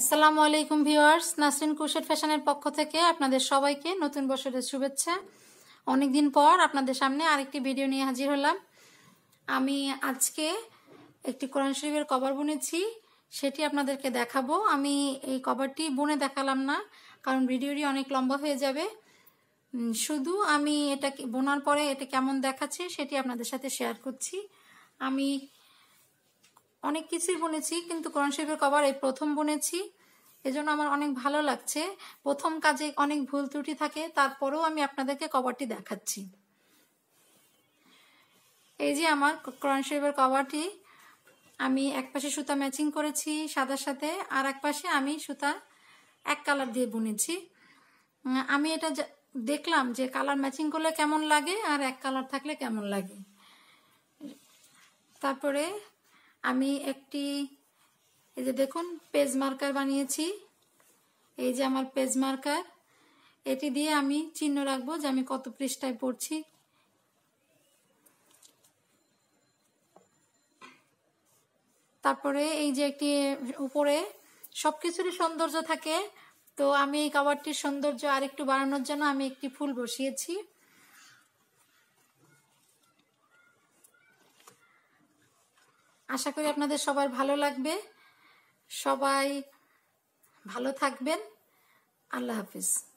আসসালামু আলাইকুম ভিউয়ার্স, নাসরিন কুশেট ফ্যাশনের পক্ষ থেকে আপনাদের সবাইকে নতুন বছরের শুভেচ্ছা। অনেকদিন পর আপনাদের সামনে আরেকটি ভিডিও নিয়ে হাজির হলাম। আমি আজকে একটি কোরআন শরীফের কভার বুনেছি, সেটি আপনাদেরকে দেখাবো। আমি এই কভারটি বুনে দেখালাম না, কারণ ভিডিওটি অনেক লম্বা হয়ে যাবে। শুধু আমি এটা বোনার পরে এটা কেমন দেখাচ্ছে সেটি আপনাদের সাথে শেয়ার করছি। আমি অনেক কিছুই বুনেছি, কিন্তু কোরআন শরীফের কভার এই প্রথম বুনেছি। এজন্য আমার অনেক ভালো লাগছে। প্রথম কাজে অনেক ভুল ত্রুটি থাকে, তারপরেও আমি আপনাদেরকে কভারটি দেখাচ্ছি। এই যে আমার কোরআন শরীফের কভারটি, আমি এক পাশে সুতা ম্যাচিং করেছি সাদার সাথে, আর এক পাশে আমি সুতা এক কালার দিয়ে বুনেছি। আমি এটা দেখলাম যে কালার ম্যাচিং করলে কেমন লাগে, আর এক কালার থাকলে কেমন লাগে। তারপরে আমি একটি, এই যে দেখুন পেজ মার্কার বানিয়েছি। এই যে আমার পেজ মার্কার এটি দিয়ে আমি চিহ্ন রাখব যে আমি কত পৃষ্ঠায় পড়ছি। তারপরে এই যে একটি উপরে সব কিছুরই সৌন্দর্য থাকে। তো আমি এই কাবারটির সৌন্দর্য আর একটু বাড়ানোর জন্য আমি একটি ফুল বসিয়েছি। আশা করি আপনাদের সবার ভালো লাগবে। সবাই ভালো থাকবেন। আল্লাহ হাফিজ।